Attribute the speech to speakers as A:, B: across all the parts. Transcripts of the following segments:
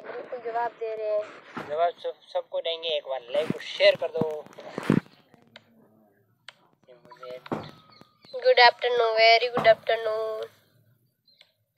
A: हैं बिल्कुल जवाब दे रहे हैं।
B: जवाब सब सबको देंगे एक बार। लाइक और शेयर कर दो।
A: Good afternoon very good afternoon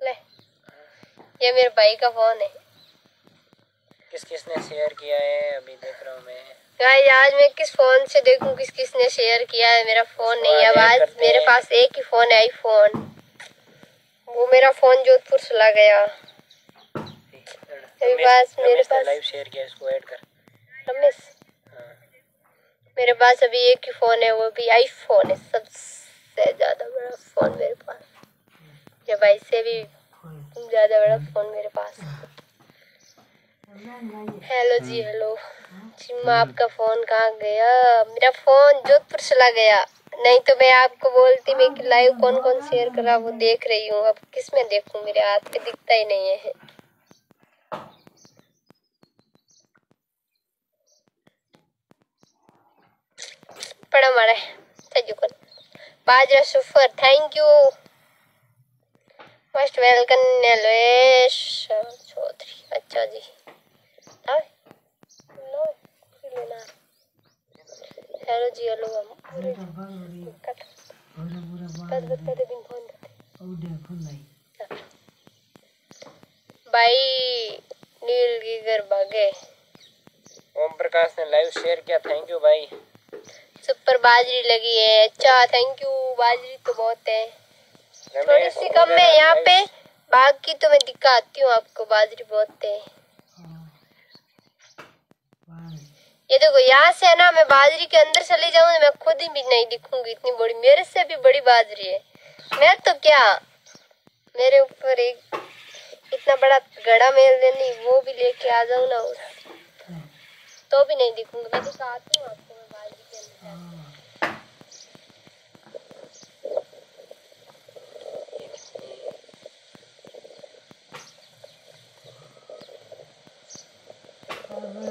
A: ले ये मेरे भाई का फ़ोन है।
B: किस किस ने शेयर किया है? अभी देख रहा हूँ मैं।
A: गाइस आज मैं किस फ़ोन से देखूँ? किस किस ने शेयर किया है? मेरा फ़ोन नहीं है। अब आज मेरे पास एक ही फ़ोन है आईफोन वो मेरा फ़ोन जोधपुर चला गया। मेरे पास मेरे पास
B: लाइव शेयर किया इसको ऐड कर।
A: रमेश
B: हाँ।
A: मेरे पास अभी एक ही फ़ोन है वो भी आईफोन है सबसे ज़्यादा बड़ा फ़ोन मेरे पास। ये भाई से भी ज़्यादा बड़ा फ़ोन मेरे पास। हेलो जी हेलो सिम्मा आपका फ़ोन कहाँ गया? मेरा फ़ोन जोधपुर चला गया। नहीं तो मैं आपको बोलती मैं कि लाइव कौन कौन शेयर करा वो देख रही हूँ। अब किसमें देखूँ? मेरे हाथ पे दिखता ही नहीं है। पड़ा मारे सजुकन बाजरा सुफर थैंक यू मोस्ट वेलकम नलेश चौधरी अच्छा जी आए लो फिर लेना हेलो जी हेलो कट कट बत्ते दे बिन फ़ोन करते भाई नील की घर भागे
B: ओम प्रकाश ने लाइव शेयर किया थैंक यू भाई
A: सुपर बाजरी लगी है। अच्छा थैंक यू बाजरी तो बहुत है। थोड़ी सी कम है यहाँ पे। बाकी तो मैं दिखाती हूँ आपको बाजरी बहुत है। ये देखो यहाँ से है ना मैं बाजरी के अंदर चली जाऊँ मैं खुद ही भी नहीं दिखूँगी इतनी बड़ी। मेरे से भी बड़ी बाजरी है। मैं तो क्या मेरे ऊपर एक इतना बड़ा गड़ा मेल देनी वो भी लेके आ जाऊँ ना उस। तो भी नहीं दिखूँगी मैं दिखाती हूँ आपको मैं बाजरी के अंदर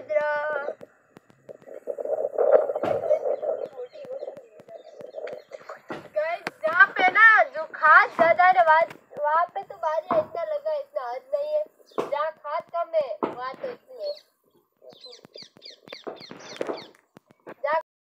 C: दादरा जहाँ पे जो खास ज़्यादा
B: है
A: वहाँ पे तो बारिश इतना लगा, इतना हद नहीं है। जहाँ खाद कम है तो है।